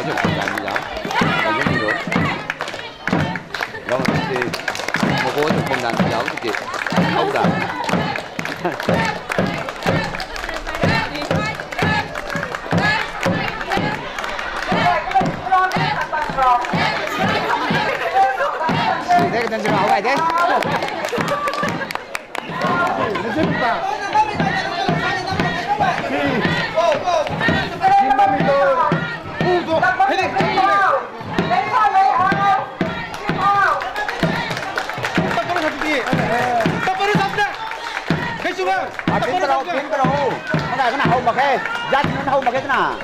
어제 본답니다. 어제로 너무 이제 보고 어제 본답니다. 어떻게 하우다. 내가 던지면 아웃 가야 돼? 던졌다. À kiếm cái đâu, kiếm cái đâu. Cái này, cái nào không mà khe? Dắt nó không mà cái nào?